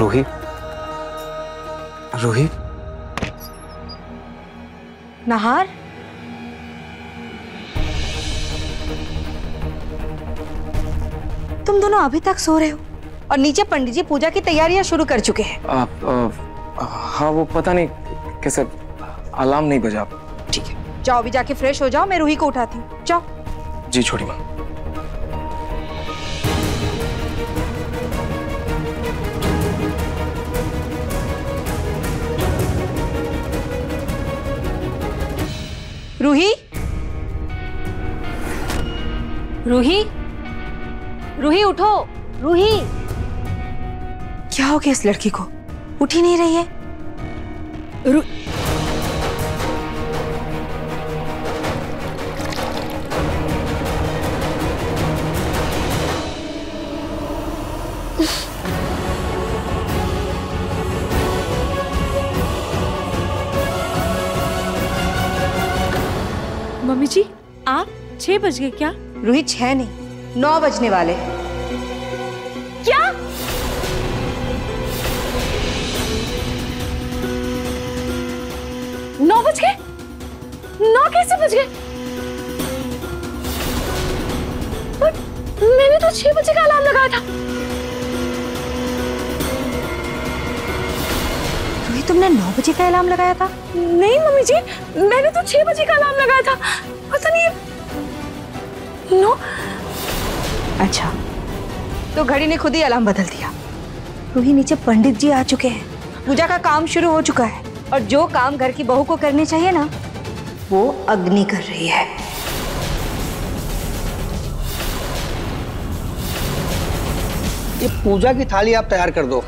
रूही रूही नहार? तुम दोनों अभी तक सो रहे हो और नीचे पंडित जी पूजा की तैयारियाँ शुरू कर चुके हैं। हाँ वो पता नहीं कैसे अलार्म नहीं बजा। ठीक है। जाओ भी जाके फ्रेश हो जाओ मैं रूही को उठाती हूँ। जाओ। जी छोड़ी माँ। रूही? रूही? रूही, उठो। रूही। क्या हो गया इस लड़की को? उठ ही नहीं रही है। रू... मम्मी जी आप छह बज गए क्या? रूही छह नहीं नौ बजने वाले। क्या? नौ बज गए? नौ कैसे बज गए? मैंने तो छह बजे का अलार्म लगाया था। तुमने नौ बजे का अलार्म लगाया था? नहीं मम्मी जी मैंने तो छह बजे का अलार्म लगाया था। पता नहीं नौ। अच्छा तो घड़ी ने खुद ही अलार्म बदल दिया। रूही नीचे पंडित जी आ चुके हैं। पूजा का काम शुरू हो चुका है। और जो काम घर की बहू को करने चाहिए ना वो अग्नि कर रही है। ये पूजा की थाली आप तैयार कर दो।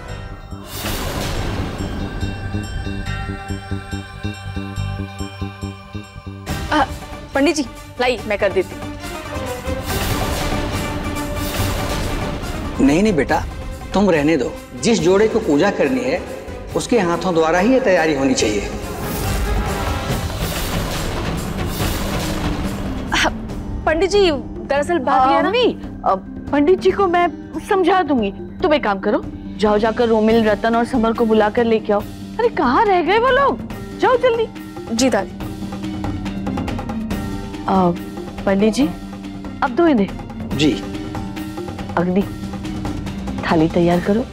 पंडित जी लाई मैं कर देती नहीं नहीं बेटा तुम रहने दो। जिस जोड़े को पूजा करनी है उसके हाथों द्वारा ही ये तैयारी होनी चाहिए। पंडित जी दरअसल बात ये है ना। पंडित जी को मैं समझा दूँगी। तुम एक काम करो जाओ जाकर रोमिल रतन और समर को बुलाकर लेके आओ। अरे कहाँ रह गए वो लोग? जाओ जल्दी। जी दादी। पंडित जी अब दो इन्हें। जी। अग्नि थाली तैयार करो।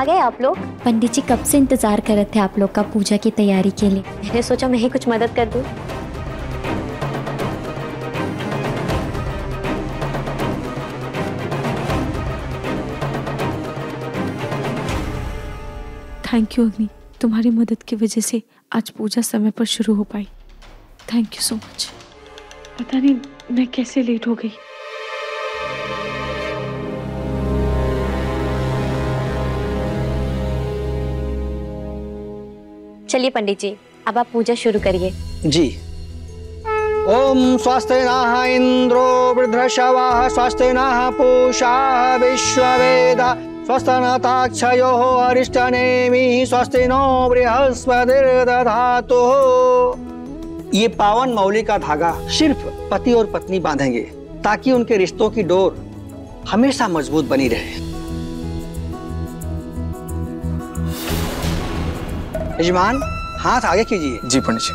आ गए आप लोग? पंडित जी कब से इंतज़ार कर रहे थे आप लोग का पूजा की तैयारी के लिए? मैंने सोचा मैं ही कुछ मदद कर दूँ। थैंक यू अग्नि तुम्हारी मदद की वजह से आज पूजा समय पर शुरू हो पाई। थैंक यू सो मच पता नहीं मैं कैसे लेट हो गई। चलिए पंडित जी, अब आप पूजा शुरू करिए। जी। ओम स्वस्ति नः इंद्रो वृद्धश्रवाः स्वस्ति नः पूषा विश्ववेदा स्वस्तनताक्षयो अरिष्टनेमिः स्वस्ति नो बृहस्पतिर्दधातु। ये पावन मौली का धागा सिर्फ़ पति और पत्नी बांधेंगे, ताकि उनके रिश्तों की डोर हमेशा मज़बूत बनी रहे। यजमान हाथ आगे कीजिए। जी पंडित जी।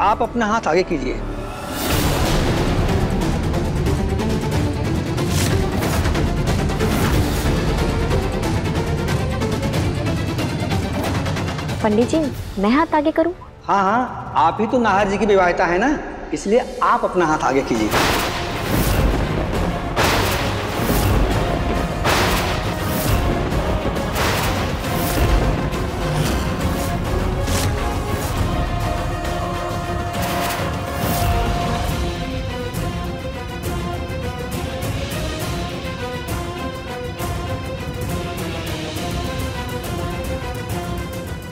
आप अपना हाथ आगे कीजिए। पंडित जी मैं हाथ आगे करूँ? हाँ हाँ आप ही तो नाहर जी की विवाहिता है ना? इसलिए आप अपना हाथ आगे कीजिए।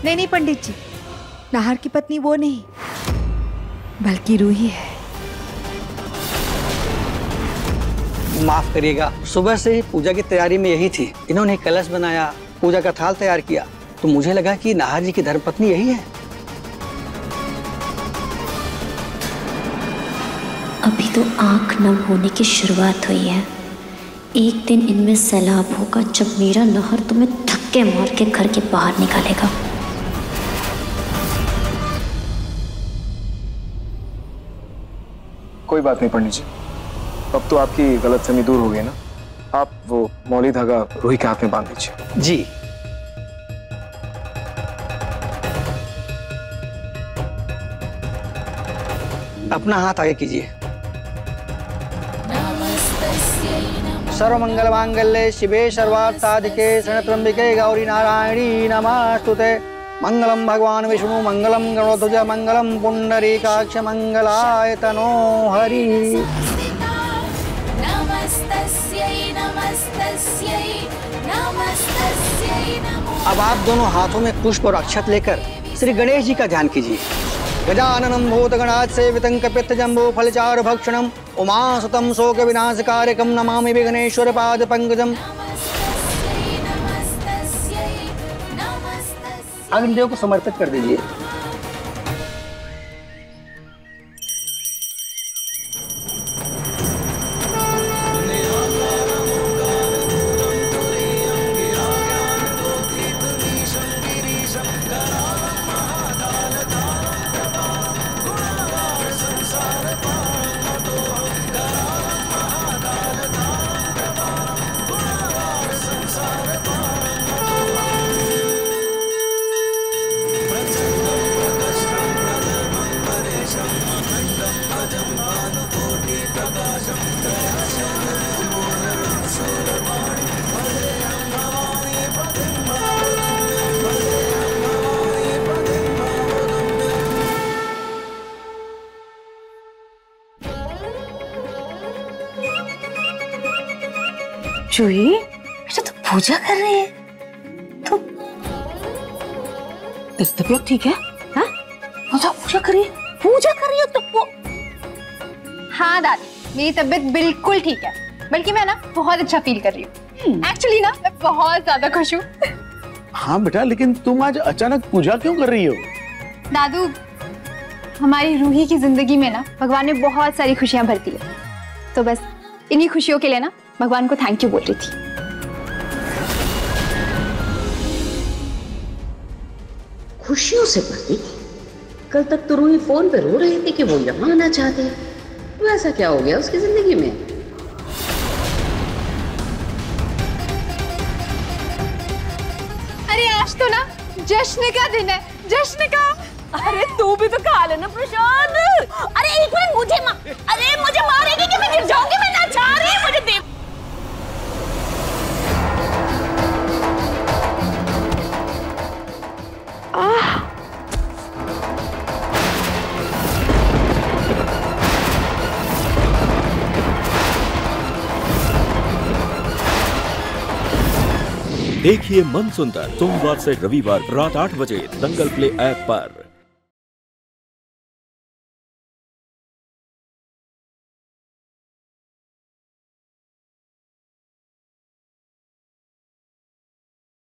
नहीं नहीं पंडित जी। नाहर की पत्नी वो नहीं बल्कि रूही है। माफ़ करिएगा सुबह से ही पूजा की तैयारी में यही थी। इन्होंने कलश बनाया पूजा का थाल तैयार किया। तो मुझे लगा कि नाहर जी की धर्मपत्नी यही है। अभी तो आँख नम होने की शुरुआत हुई है। एक दिन इनमें सैलाब होगा जब मेरा नहर तुम्हें धक्के मार के घर के बाहर निकालेगा। कोई बात नहीं, पंडित जी। अब तो आपकी गलत गलतफहमी दूर हो गई ना? आप वो मौली धागा रूही के हाथ में बाँध दीजिए। जी। अपना हाथ आगे कीजिए। सर्वमंगल मांगल्ये शिवे सर्वार्थ साधिके शरणत्रंबिके गौरी नारायणी नमस्तुते मंगलम भगवान विष्णु मंगलम गणोध्वज मंगलम पुंडरीकाक्ष मंगलाय तनो हरि अब आप दोनों हाथों में पुष्प और अक्षत लेकर श्री गणेश जी का ध्यान कीजिए। गजाननम भूतगणात् सेवितं कपित्थजम्बो फलचारु भक्षणम उमा सुतम शोक विनाशकारकम नमामि विघ्नेश्वर पाद पंकजम अग्निदेव को समर्पित कर दीजिए। जूही अच्छा तो पूजा कर रही है? तो तेरी तबीयत ठीक है? हाँ? अच्छा पूजा कर रही है? पूजा कर रही है तो वो हाँ दादी मेरी तबीयत बिल्कुल ठीक है बल्कि मैं ना बहुत अच्छा फील कर रही हूँ। एक्चुअली ना मैं बहुत ज़्यादा खुश हूँ। हाँ बेटा लेकिन तुम आज अचानक पूजा क्यों कर रही हो? दादू हमारी रूही की ज़िंदगी में ना भगवान ने बहुत सारी खुशियाँ भरती है। तो बस इन्हीं खुशियों के लिए ना भगवान को थैंक यू बोल रही थी खुशियों से भरी कल तक तो रूही फ़ोन पर रो रही थी कि वो यहाँ आना चाहते हैं तो ऐसा क्या हो गया उसकी ज़िंदगी में अरे आज तो ना जश्न का दिन है जश्न का अरे तू भी तो खा लेना प्रशांत अरे एक मिनट मुझे मा... अरे मुझे मारेगी कि मैं गिर जाऊँगी मैं देखिए मन सुंदर सोमवार से रविवार रात आठ बजे दंगल प्ले ऐप पर।